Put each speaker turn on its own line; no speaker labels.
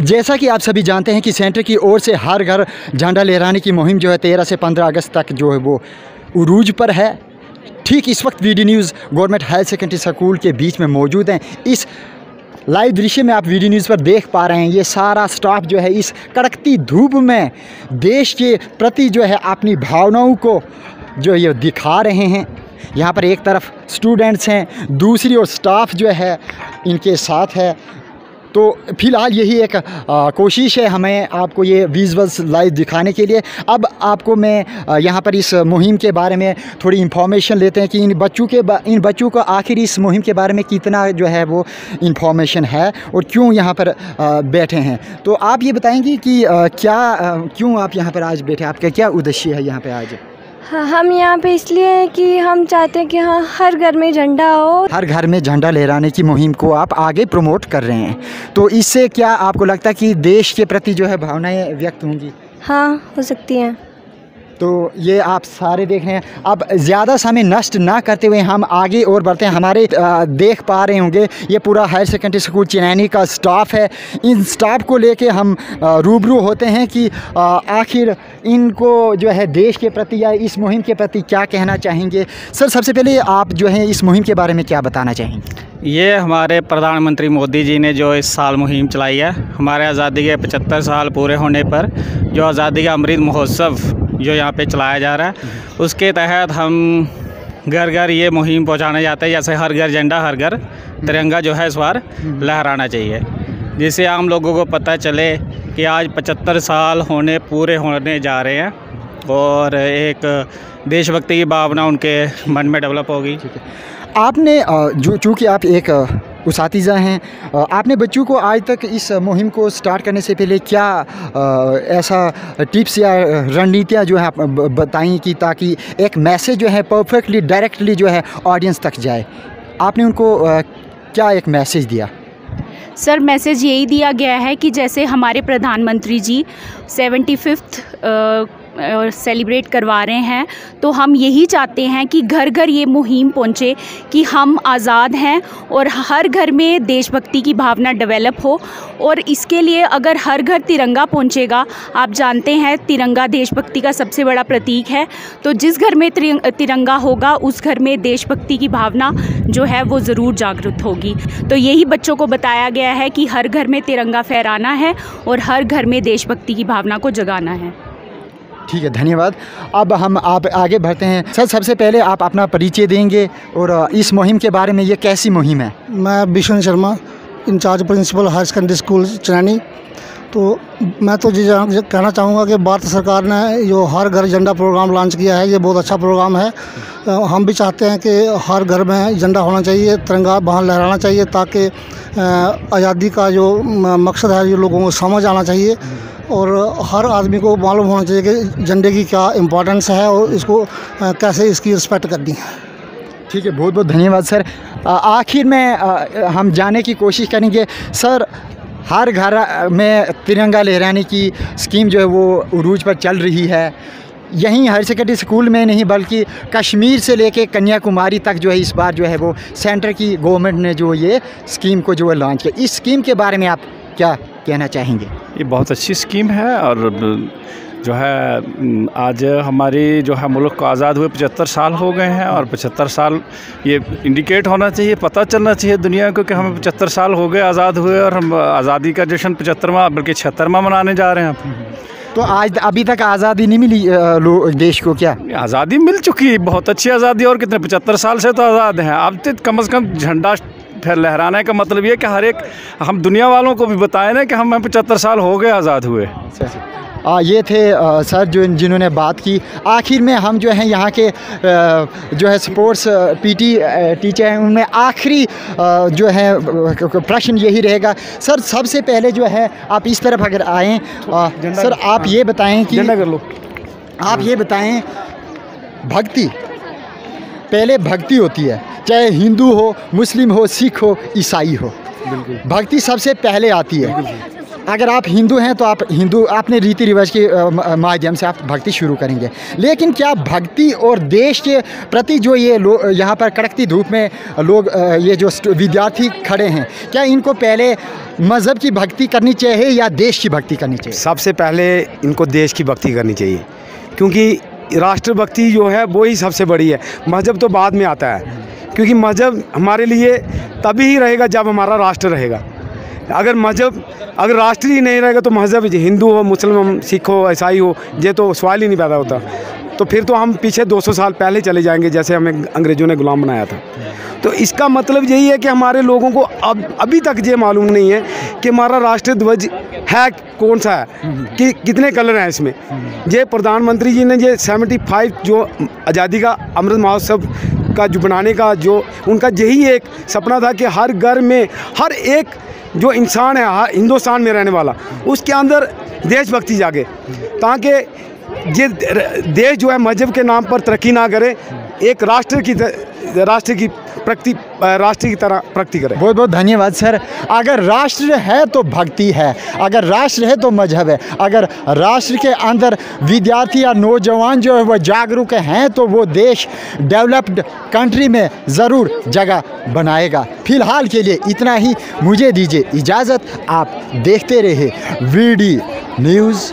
जैसा कि आप सभी जानते हैं कि सेंटर की ओर से हर घर झंडा लहराने की मुहिम जो है तेरह से पंद्रह अगस्त तक जो है वो उरूज पर है। ठीक इस वक्त VD news government higher secondary school के बीच में मौजूद हैं। इस लाइव दृश्य में आप वीडियो न्यूज़ पर देख पा रहे हैं, ये सारा स्टाफ जो है इस कड़कती धूप में देश के प्रति जो है अपनी भावनाओं को जो ये दिखा रहे हैं। यहाँ पर एक तरफ़ स्टूडेंट्स हैं, दूसरी ओर स्टाफ जो है इनके साथ है। तो फ़िलहाल यही एक आ, कोशिश है हमें आपको ये विजुअल्स लाइव दिखाने के लिए। अब आपको मैं यहाँ पर इस मुहिम के बारे में थोड़ी इन्फॉर्मेशन लेते हैं कि इन बच्चों के इन बच्चों को आखिर इस मुहिम के बारे में कितना जो है वो इन्फॉर्मेशन है और क्यों यहाँ पर बैठे हैं। तो आप ये बताएँगे कि क्या क्यों आप यहाँ पर आज बैठे आपका क्या उद्देश्य है यहाँ पर आज?
हम यहाँ पे इसलिए हैं कि हम चाहते हैं कि हाँ हर घर में झंडा हो।
हर घर में झंडा लहराने की मुहिम को आप आगे प्रमोट कर रहे हैं। तो इससे क्या आपको लगता है कि देश के प्रति जो है भावनाएँ व्यक्त होंगी?
हाँ हो सकती हैं।
तो ये आप सारे देख रहे हैं। अब ज़्यादा समय नष्ट ना करते हुए हम आगे और बढ़ते हैं। हमारे देख पा रहे होंगे, ये पूरा हायर सेकेंडरी स्कूल चिनैनी का स्टाफ है। इन स्टाफ को लेके हम रूबरू होते हैं कि आखिर इनको जो है देश के प्रति या इस मुहिम के प्रति क्या कहना चाहेंगे? सर, सबसे पहले आप जो है इस मुहिम के बारे में क्या बताना चाहेंगे?
ये हमारे प्रधानमंत्री मोदी जी ने जो इस साल मुहिम चलाई है, हमारे आज़ादी के पचहत्तर साल पूरे होने पर जो आज़ादी का अमृत महोत्सव जो यहाँ पे चलाया जा रहा है। उसके तहत हम घर घर ये मुहिम पहुँचाने जाते हैं, जैसे हर घर झंडा, हर घर तिरंगा जो है इस बार लहराना चाहिए। जिससे आम लोगों को पता चले कि आज पचहत्तर साल होने, पूरे होने जा रहे हैं और एक देशभक्ति की भावना उनके मन में डेवलप होगी।
आपने जो, चूँकि आप एक उस हैं। आपने बच्चों को आज तक इस मुहिम को स्टार्ट करने से पहले क्या ऐसा टिप्स या रणनीतियाँ जो है बताई कि ताकि एक मैसेज जो है परफेक्टली, डायरेक्टली जो है ऑडियंस तक जाए? आपने उनको क्या एक मैसेज दिया?
सर, मैसेज यही दिया गया है कि जैसे हमारे प्रधानमंत्री जी, सेवेंटी फिफ्थ सेलिब्रेट करवा रहे हैं तो हम यही चाहते हैं कि घर घर ये मुहिम पहुँचे कि हम आज़ाद हैं और हर घर में देशभक्ति की भावना डेवलप हो। और इसके लिए अगर हर घर तिरंगा पहुँचेगा, आप जानते हैं तिरंगा देशभक्ति का सबसे बड़ा प्रतीक है तो जिस घर में तिरंगा होगा, उस घर में देशभक्ति की भावना जो है वो ज़रूर जागरूक होगी। तो यही बच्चों को बताया गया है कि हर घर में तिरंगा फहराना है और हर घर में देशभक्ति की भावना को जगाना है।
ठीक है, धन्यवाद। अब हम आप आगे बढ़ते हैं। सर, सबसे पहले आप अपना परिचय देंगे और इस मुहिम के बारे में, ये कैसी मुहिम है?
मैं Vishnu Sharma, incharge principal higher secondary school, Chenani. तो मैं तो जी कहना चाहूँगा कि भारत सरकार ने जो हर घर झंडा प्रोग्राम लॉन्च किया है, ये बहुत अच्छा प्रोग्राम है। हम भी चाहते हैं कि हर घर में झंडा होना चाहिए, तिरंगा वहाँ लहराना चाहिए, ताकि आज़ादी का जो मकसद है ये लोगों को समझ आना चाहिए। और हर आदमी को मालूम होना चाहिए कि झंडे की क्या इम्पोर्टेंस है और इसको कैसे इसकी रिस्पेक्ट करनी है।
ठीक है, बहुत बहुत धन्यवाद, सर। आखिर में हम जाने की कोशिश करेंगे। सर, हर घर में तिरंगा लहराने की स्कीम जो है वो उरूज पर चल रही है। यहीं हायर सेकेंडरी स्कूल में नहीं, बल्कि कश्मीर से लेके कन्याकुमारी तक जो है इस बार जो है वो सेंटर की गवर्नमेंट ने जो ये स्कीम को जो है लॉन्च किया। इस स्कीम के बारे में आप क्या कहना चाहेंगे?
ये बहुत अच्छी स्कीम है और जो है आज हमारी जो है मुल्क को आज़ाद हुए पचहत्तर साल हो गए हैं और पचहत्तर साल ये इंडिकेट होना चाहिए पता चलना चाहिए दुनिया को कि हमें पचहत्तर साल हो गए आज़ाद हुए और हम आज़ादी का जश्न पचहत्तरवा बल्कि छिहत्तरवा मनाने जा रहे हैं
तो आज अभी तक आज़ादी नहीं मिली देश को क्या?
आज़ादी मिल चुकी है बहुत अच्छी आज़ादी और कितने पचहत्तर साल से तो आज़ाद हैं। अब तो कम अज़ कम झंडा लहराने का मतलब ये कि हर एक हम दुनिया वालों को भी बताएँ ना कि हम पचहत्तर साल हो गए आज़ाद हुए।
आ, ये थे आ, सर जो जिन्होंने बात की। आखिर में हम जो हैं यहाँ के आ, जो है स्पोर्ट्स पीटी टीचर हैं उनमें आखिरी जो है प्रश्न यही रहेगा। सर सबसे पहले जो है आप इस तरफ़ अगर आएँ सर आप ये बताएँ कि कर लो। आप ये बताएँ भक्ति। पहले भक्ति होती है। चाहे हिंदू हो मुस्लिम हो सिख हो ईसाई हो। भक्ति सबसे पहले आती है। अगर आप हिंदू हैं तो आप हिंदू अपने रीति रिवाज के माध्यम से आप भक्ति शुरू करेंगे। लेकिन क्या भक्ति और देश के प्रति जो ये लोग यहाँ पर कड़कती धूप में लोग ये जो विद्यार्थी खड़े हैं क्या इनको पहले मज़हब की भक्ति करनी चाहिए या देश की भक्ति करनी चाहिए?
सबसे पहले इनको देश की भक्ति करनी चाहिए। क्योंकि राष्ट्रभक्ति जो है वो ही सबसे बड़ी है। मज़हब तो बाद में आता है। क्योंकि मज़हब हमारे लिए तभी ही रहेगा जब हमारा राष्ट्र रहेगा। अगर मज़हब, अगर राष्ट्र ही नहीं रहेगा तो मज़हब हिंदू हो मुसलमान सिख हो, ईसाई हो, ये तो सवाल ही नहीं पैदा होता। तो फिर तो हम पीछे 200 साल पहले चले जाएँगे जैसे हमें अंग्रेज़ों ने गुलाम बनाया था। तो इसका मतलब यही है कि हमारे लोगों को अब, अभी तक ये मालूम नहीं है कि हमारा राष्ट्रीय ध्वज है कौन सा है, कि कितने कलर हैं इसमें। ये प्रधानमंत्री जी ने ये 75 जो आज़ादी का अमृत महोत्सव का जो बनाने का जो उनका यही एक सपना था कि हर घर में हर एक जो इंसान है हिंदुस्तान में रहने वाला, उसके अंदर देशभक्ति जागे, ताकि ये देश जो है मज़हब के नाम पर तरक्की ना करे, एक राष्ट्र की राष्ट्र की प्रगति राष्ट्र की तरह प्रगति करे।
बहुत बहुत धन्यवाद, सर। अगर राष्ट्र है तो भक्ति है। अगर राष्ट्र है तो मज़हब है। अगर राष्ट्र के अंदर विद्यार्थी या नौजवान जो है वो जागरूक हैं तो वो देश डेवलप्ड कंट्री में ज़रूर जगह बनाएगा। फ़िलहाल के लिए इतना ही। मुझे दीजिए इजाज़त। आप देखते रहे वी डी न्यूज़।